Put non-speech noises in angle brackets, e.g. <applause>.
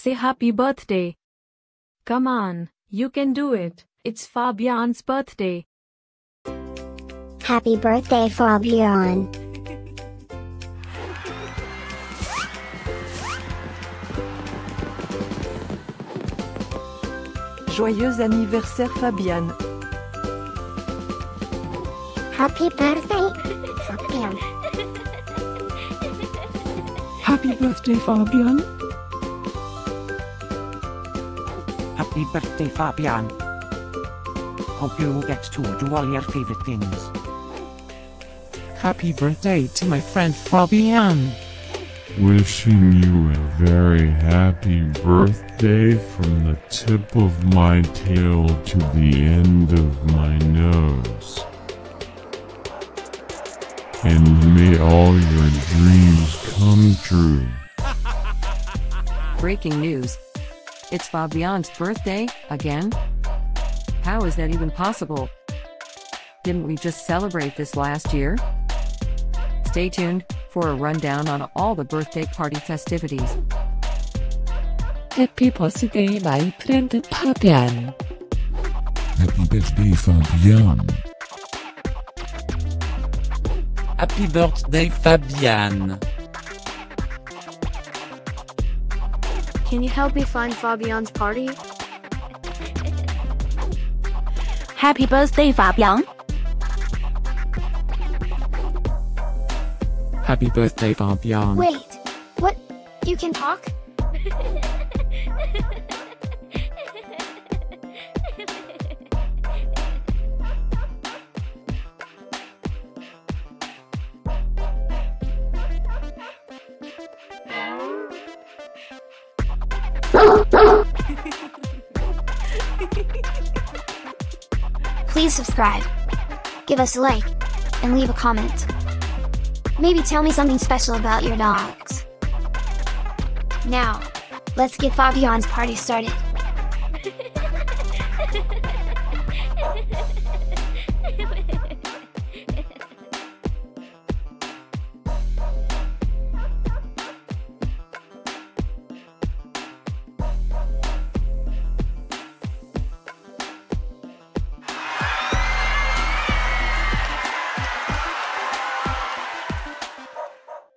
Say happy birthday. Come on, you can do it. It's Fabien's birthday. Happy birthday Fabien. Joyeux anniversaire Fabien. Happy birthday Fabien. Happy birthday, Fabien. Happy birthday, Fabien. Hope you will get to do all your favorite things. Happy birthday to my friend Fabien. Wishing you a very happy birthday from the tip of my tail to the end of my nose. And may all your dreams come true. Breaking news. It's Fabien's birthday, again? How is that even possible? Didn't we just celebrate this last year? Stay tuned for a rundown on all the birthday party festivities. Happy birthday, my friend Fabien. Happy birthday, Fabien. Happy birthday, Fabien. Can you help me find Fabien's party? Happy birthday, Fabien. Happy birthday, Fabien. Wait, what? You can talk? <laughs> <laughs> Please subscribe, give us a like, and leave a comment. Maybe tell me something special about your dogs. Now, let's get Fabien's party started. <laughs>